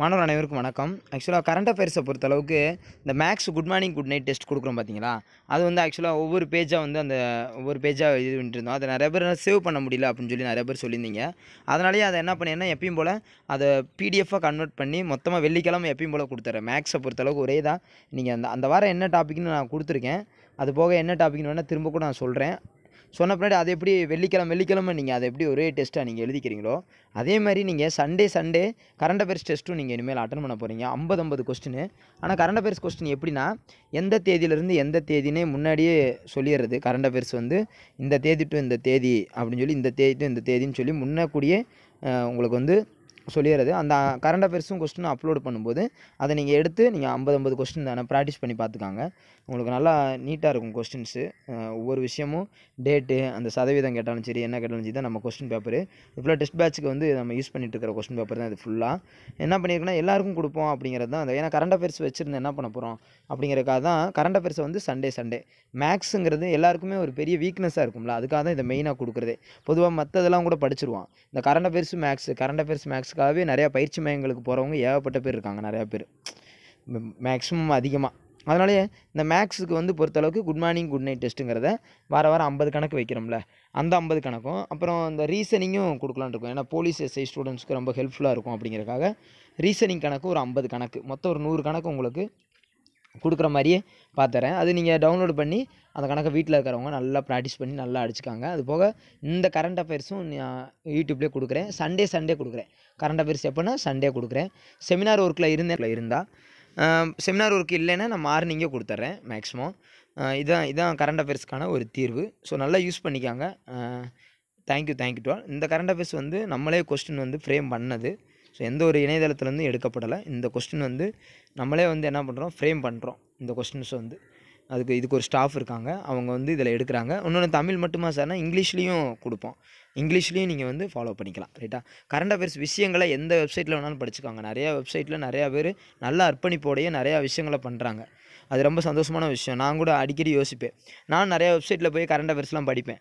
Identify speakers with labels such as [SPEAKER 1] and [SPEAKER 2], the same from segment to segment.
[SPEAKER 1] மாணவர் அனைவருக்கும் வணக்கம். ஆக்சுவலாக கரண்ட் அஃபேர்ஸை பொறுத்தளவுக்கு இந்த maths good morning good night test கொடுக்குறோம் பார்த்தீங்களா அது வந்து ஆக்சுவலாக ஒவ்வொரு பேஜாக வந்து அந்த ஒவ்வொரு பேஜாக இது பண்ணிட்டு இருந்தோம் அதை நிறைய பேர் சேவ் பண்ண முடியல அப்படின்னு சொல்லி நிறைய பேர் சொல்லியிருந்தீங்க. அதனாலேயே அதை என்ன பண்ணேன்னா எப்பயும் போல் அதை பிடிஎஃபாக கன்வெர்ட் பண்ணி மொத்தமாக வெள்ளிக்கிழமை எப்பயும் போல் கொடுத்துறேன். மேக்ஸை பொறுத்தளவுக்கு ஒரே தான் நீங்கள் அந்த அந்த வாரம் என்ன டாப்பிக்னு நான் கொடுத்துருக்கேன். அது போக என்ன டாபிக்னு வேணால் திரும்ப கூட நான் சொல்கிறேன் சொன்ன பின்னாடி அதை எப்படி வெள்ளிக்கிழமை வெள்ளிக்கிழமை நீங்கள் அதை எப்படி ஒரே டெஸ்ட்டாக நீங்கள் எழுதிக்கிறீங்களோ அதே மாதிரி நீங்கள் சண்டே சண்டே கரண்ட் அஃபேர்ஸ் டெஸ்ட்டும் நீங்கள் இனிமேல் அட்டன் பண்ண போகிறீங்க ஐம்பது ஐம்பது கொஸ்டின் ஆனால் கரண்ட் அஃபேர்ஸ் கொஸ்டின் எப்படின்னா எந்த தேதியிலேருந்து எந்த தேதினே முன்னாடியே சொல்லிடுறது கரண்ட் அஃபேர்ஸ் வந்து இந்த தேதி டு இந்த தேதி அப்படின்னு சொல்லி இந்த தேதி டு இந்த தேதின்னு சொல்லி முன்னக்கூடியே உங்களுக்கு வந்து சொல்லிடுறது. அந்த கரண்ட் அஃபேர்ஸும் கொஸ்டின் அப்லோட் பண்ணும்போது அதை நீங்கள் எடுத்து நீங்கள் ஐம்பது ஐம்பது கொஸ்டின் தானே ப்ராக்டிஸ் பண்ணி பார்த்துக்காங்க. உங்களுக்கு நல்லா நீட்டாக இருக்கும் கொஸ்டின்ஸு ஒவ்வொரு விஷயமும் டேட்டு அந்த சதவீதம் கேட்டாலும் சரி என்ன கேட்டாலும் சரி தான் நம்ம கொஸ்டின் பேப்பரு இப்போலாம் டெஸ்ட் பேட்ச்சுக்கு வந்து நம்ம யூஸ் பண்ணிட்டு இருக்கிற கொஸ்டின் பேப்பர் தான் இது ஃபுல்லாக என்ன பண்ணியிருக்கோன்னா எல்லாருக்கும் கொடுப்போம் அப்படிங்கிறது தான் அந்த ஏன்னா கரண்ட் அஃபேர்ஸ் வச்சுருந்து என்ன பண்ண போகிறோம் அப்படிங்கிறதுக்காக தான் கரண்ட் அஃபேர்ஸை வந்து சண்டே சண்டே மேக்ஸுங்கிறது எல்லாருக்குமே ஒரு பெரிய வீக்னஸாக இருக்கும்ல அதுக்காக தான் இதை மெயினாக கொடுக்குறதே. பொதுவாக மற்றதெல்லாம் கூட படிச்சிருவான். இந்த current affairs maths current affairs maths மேக்ஸுக்காகவே நிறையா பயிற்சி மையங்களுக்கு போகிறவங்க ஏகப்பட்ட பேர் இருக்காங்க நிறையா பேர். மேக்ஸிமம் அதிகமாக அதனாலே இந்த மேக்ஸுக்கு வந்து பொறுத்தளவுக்கு குட் மார்னிங் குட் நைட் டெஸ்ட்டுங்கிறத வார வாரம் ஐம்பது கணக்கு வைக்கிறோம்ல அந்த ஐம்பது கணக்கும் அப்புறம் இந்த ரீசனிங்கும் கொடுக்கலான்னு இருக்கும். ஏன்னா போலீஸ் எஸ்ஐ ஸ்டூடெண்ட்ஸ்க்கு ரொம்ப ஹெல்ப்ஃபுல்லாக இருக்கும் அப்படிங்கிறக்காக ரீசனிங் கணக்கு ஒரு ஐம்பது கணக்கு மொத்தம் ஒரு நூறு கணக்கு உங்களுக்கு கொடுக்குற மாதிரியே பார்த்துறேன். அது நீங்கள் டவுன்லோட் பண்ணி அந்த கணக்கை வீட்டில் இருக்கிறவங்க நல்லா ப்ராக்டிஸ் பண்ணி நல்லா அடிச்சுக்காங்க. அது போக இந்த கரண்ட் அஃபேர்ஸும் யூடியூப்லேயே கொடுக்குறேன். சண்டே சண்டே கொடுக்குறேன். கரண்ட் அஃபேர்ஸ் எப்போனா சண்டே கொடுக்குறேன். செமினார் ஒர்க்கில் இருந்தேன் இருந்தால் செமினார் ஒர்க் இல்லைன்னா நான் மார்னிங்கே கொடுத்துட்றேன் மேக்ஸிமம் இதான் இதான் கரண்ட் அஃபேர்ஸ்க்கான ஒரு தீர்வு. ஸோ நல்லா யூஸ் பண்ணிக்காங்க. தேங்க்யூ தேங்க்யூ டுவால் இந்த கரண்ட் அஃபேர்ஸ் வந்து நம்மளே கொஸ்டின் வந்து ஃப்ரேம் பண்ணது. ஸோ எந்த ஒரு இணையதளத்துலேருந்து எடுக்கப்படலை. இந்த கொஸ்டின் வந்து நம்மளே வந்து என்ன பண்ணுறோம் ஃப்ரேம் பண்ணுறோம் இந்த கொஸ்டின்ஸ் வந்து. அதுக்கு இதுக்கு ஒரு ஸ்டாஃப் இருக்காங்க. அவங்க வந்து இதில் எடுக்கிறாங்க. இன்னொன்று தமிழ் மட்டுமா சார்னா இங்கிலீஷ்லேயும் கொடுப்போம். இங்கிலீஷ்லேயும் நீங்கள் வந்து ஃபாலோ பண்ணிக்கலாம். ரைட்டா கரண்ட் அஃபேர்ஸ் விஷயங்களை எந்த வெப்சைட்டில் வேணாலும் படிச்சுக்கோங்க. நிறையா வெப்சைட்டில் நிறையா பேர் நல்ல அர்ப்பணிப்போடையே நிறையா விஷயங்களை பண்ணுறாங்க அது ரொம்ப சந்தோஷமான விஷயம். நான் கூட அடிக்கடி யோசிப்பேன். நான் நிறையா வெப்சைட்டில் போய் கரண்ட் அஃபேர்ஸ்லாம் படிப்பேன்.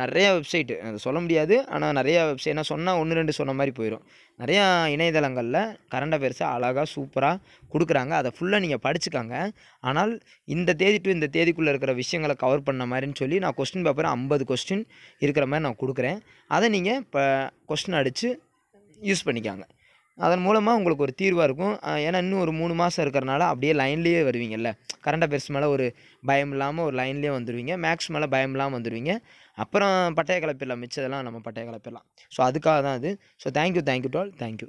[SPEAKER 1] நிறையா வெப்சைட்டு. அது சொல்ல முடியாது. ஆனால் நிறையா வெப்சைட் நான் சொன்னால் ஒன்று ரெண்டு சொன்ன மாதிரி போயிடும் நிறையா இணையதளங்களில் கரண்ட் அஃபேர்ஸை அழகாக சூப்பராக கொடுக்குறாங்க. அதை ஃபுல்லாக நீங்கள் படிச்சுக்காங்க. ஆனால் இந்த தேதி டு இந்த தேதிக்குள்ளே இருக்கிற விஷயங்களை கவர் பண்ண மாதிரின்னு சொல்லி நான் கொஸ்டின் பேப்பர் ஐம்பது கொஸ்டின் இருக்கிற மாதிரி நான் கொடுக்குறேன். அதை நீங்கள் இப்போ கொஸ்டின் அடித்து யூஸ் பண்ணிக்காங்க. அதன் மூலமாக உங்களுக்கு ஒரு தீர்வாக இருக்கும். ஏன்னா இன்னும் ஒரு மூணு மாதம் இருக்கிறனால அப்படியே லைன்லேயே வருவீங்கல்ல. கரண்ட் அஃபேர்ஸ் மேலே ஒரு பயம் இல்லாமல் ஒரு லைன்லேயே வந்துடுவீங்க மேக்ஸ் மேலே பயம் இல்லாமல் வந்துடுவீங்க அப்புறம் பட்டய கலப்பிடலாம் மிச்சதெல்லாம் நம்ம பட்டய கலப்பிடலாம் ஸோ அதுக்காக தான் அது so thank you thank you doll thank you